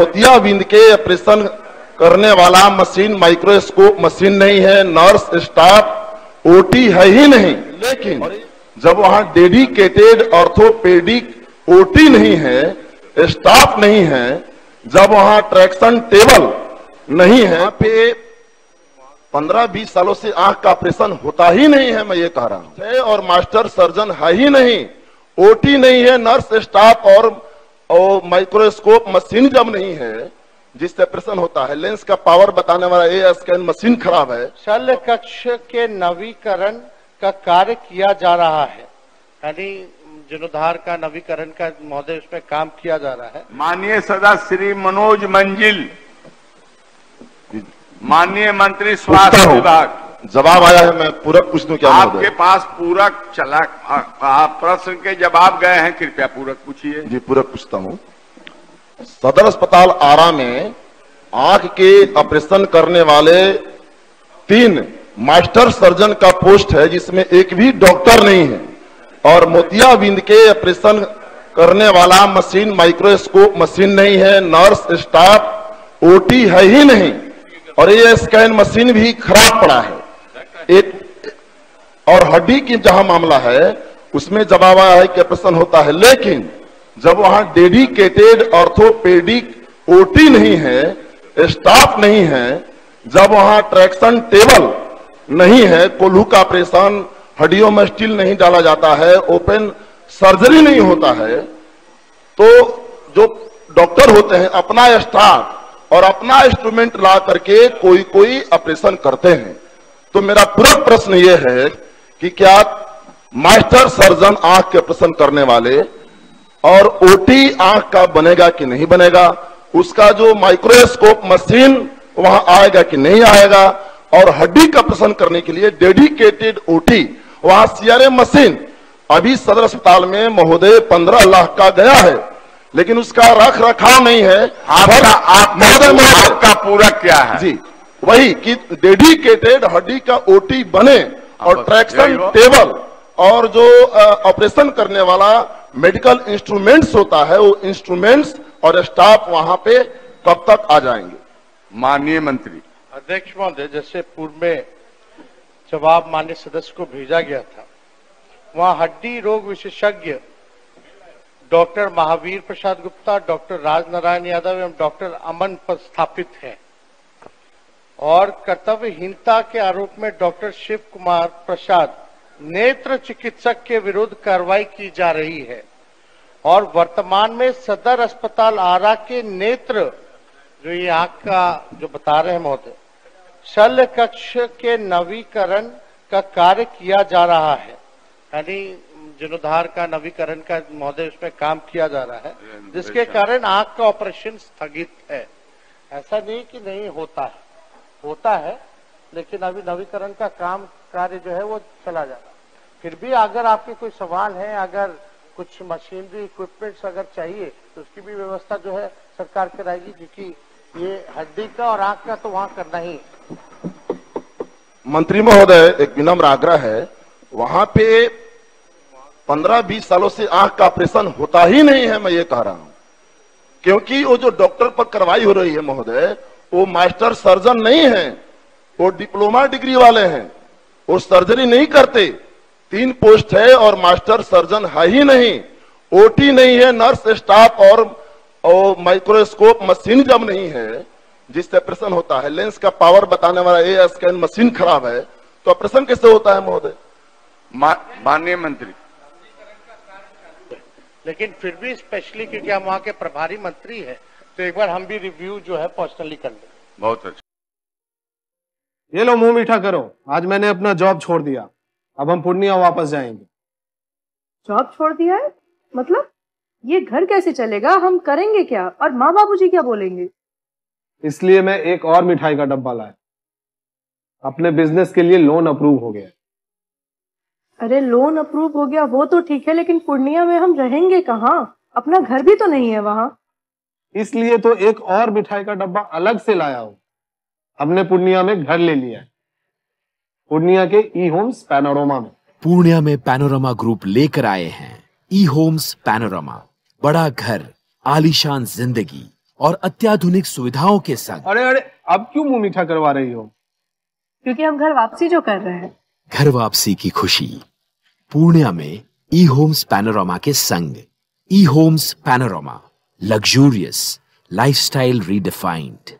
मोतियाबिंद के ऑपरेशन करने वाला मशीन माइक्रोस्कोप मशीन नहीं है नर्स स्टाफ ओटी है ही नहीं। लेकिन जब वहाँ डेडिकेटेड ऑर्थोपेडिक ओटी नहीं है स्टाफ नहीं है जब वहाँ ट्रैक्शन टेबल नहीं है पे पंद्रह बीस सालों से आँख का ऑपरेशन होता ही नहीं है मैं ये कह रहा हूँ। है और मास्टर सर्जन है ही नहीं। ओटी नहीं है नर्स स्टाफ और और माइक्रोस्कोप मशीन जब नहीं है जिससे ऑपरेशन होता है लेंस का पावर बताने वाला ए स्कैन मशीन खराब है। शल्य कक्ष के नवीकरण का कार्य किया जा रहा है। यानी जीर्णोद्धार का नवीकरण का महोदय उसमें काम किया जा रहा है। माननीय सदस्य श्री मनोज मंजिल माननीय मंत्री स्वास्थ्य विभाग। जवाब आया है मैं पूरक पूछ दूँ क्या आपके पास पूरक चला आप प्रश्न के जवाब गए हैं कृपया पूरक पूछिए। जी पूरक पूछता हूँ। सदर अस्पताल आरा में आँख के ऑपरेशन करने वाले तीन मास्टर सर्जन का पोस्ट है जिसमें एक भी डॉक्टर नहीं है। और मोतियाबिंद के ऑपरेशन करने वाला मशीन माइक्रोस्कोप मशीन नहीं है नर्स स्टाफ ओटी है ही नहीं। और ये स्कैन मशीन भी खराब पड़ा है। एक और हड्डी की जहाँ मामला है, उसमें जवाब आया है कि ऑपरेशन होता है, लेकिन जब वहाँ डेडिकेटेड ऑर्थोपेडिक ओटी नहीं है, स्टाफ नहीं है, जब वहाँ ट्रैक्शन टेबल नहीं है, कोल्हू का ऑपरेशन हड्डियों में स्टील नहीं डाला जाता है, ओपन सर्जरी नहीं होता है तो जो डॉक्टर होते हैं, अपना स्टाफ और अपना इंस्ट्रूमेंट ला करके कोई कोई ऑपरेशन करते हैं। तो मेरा पूरा प्रश्न ये है कि क्या मास्टर सर्जन आँख के ऑपरेशन करने वाले और ओटी आँख का बनेगा कि नहीं बनेगा? उसका जो माइक्रोस्कोप मशीन वहाँ आएगा कि नहीं आएगा? और हड्डी का ऑपरेशन करने के लिए डेडिकेटेड ओटी वहाँ सीआरएम मशीन अभी सदर अस्पताल में महोदय पंद्रह लाख का गया है लेकिन उसका रख रखाव नहीं है। आपका आप महोदय। आपका पूरक क्या है? जी। वही कि डेडिकेटेड हड्डी का ओटी बने और ट्रैक्शन टेबल और जो ऑपरेशन करने वाला मेडिकल इंस्ट्रूमेंट्स होता है वो इंस्ट्रूमेंट्स और स्टाफ वहाँ पे कब तक आ जाएँगे? माननीय मंत्री। अध्यक्ष महोदय जैसे पूर्व में जवाब मान्य सदस्य को भेजा गया था वहाँ हड्डी रोग विशेषज्ञ डॉक्टर महावीर प्रसाद गुप्ता डॉक्टर राजनारायण यादव एवं डॉक्टर अमन पर स्थापित हैं। और कर्तव्यहीनता के आरोप में डॉक्टर शिव कुमार प्रसाद नेत्र चिकित्सक के विरुद्ध कार्रवाई की जा रही है। और वर्तमान में सदर अस्पताल आरा के नेत्र जो ये आँख का जो बता रहे हैं महोदय शल्य कक्ष के नवीकरण का कार्य किया जा रहा है। यानी जीर्णोद्धार का नवीकरण का महोदय उसमें काम किया जा रहा है जिसके कारण आँख का ऑपरेशन स्थगित है। ऐसा नहीं कि नहीं होता है। होता है, लेकिन अभी नवीकरण का काम कार्य जो है वो चला जाता फिर भी अगर आपके कोई सवाल है, अगर कुछ मशीनरी, इक्विपमेंट्स अगर चाहिए तो उसकी भी व्यवस्था जो है सरकार कराएगी, क्योंकि ये हड्डी का और आँख का तो वहाँ करना ही। मंत्री महोदय, एक विनम्र आग्रह है, वहाँ पे पंद्रह बीस सालों से आँख का ऑपरेशन होता ही नहीं है, मैं ये कह रहा हूँ। क्योंकि वो जो डॉक्टर पर कार्रवाई हो रही है महोदय वो मास्टर सर्जन नहीं है वो डिप्लोमा डिग्री वाले हैं वो सर्जरी नहीं करते। तीन पोस्ट है और मास्टर सर्जन है ही नहीं ओटी नहीं है नर्स स्टाफ और, और माइक्रोस्कोप मशीन जब नहीं है जिससे ऑपरेशन होता है लेंस का पावर बताने वाला ए स्कैन मशीन खराब है तो ऑपरेशन कैसे होता है महोदय? माननीय मंत्री। लेकिन फिर भी स्पेशली क्योंकि हम वहाँ के प्रभारी मंत्री हैं तो एक बार हम भी रिव्यू जो है पर्सनली कर लें। बहुत अच्छा। ये लो मुँह मीठा करो। आज मैंने अपना जॉब छोड़ दिया। अब हम पूर्णिया वापस जाएँगे। जॉब छोड़ दिया है? मतलब? ये घर कैसे चलेगा? हम करेंगे क्या? और माँ बाबूजी क्या बोलेंगे? इसलिए मैं एक और मिठाई का डब्बा लाया। अपने बिज़नेस के लिए लोन अप्रूव हो गया। अरे लोन अप्रूव हो गया वो तो ठीक है लेकिन पूर्णिया में हम रहेंगे कहाँ? अपना घर भी तो नहीं है वहाँ। इसलिए तो एक और मिठाई का डब्बा अलग से लाया हूँ। हमने पूर्णिया में घर ले लिया है। पूर्णिया के ई होम्स पैनोरमा में। पूर्णिया में पैनोरमा ग्रुप लेकर आए हैं। ई होम्स पैनोरमा बड़ा घर आलीशान ज़िंदगी और अत्याधुनिक सुविधाओं के संग। अरे अरे अब क्यों मुँह मीठा करवा रही हो? क्योंकि हम घर वापसी जो कर रहे हैं। घर वापसी की खुशी। पूर्णिया में ई होम्स पैनोरामा के संग। E homes panorama luxurious, lifestyle redefined.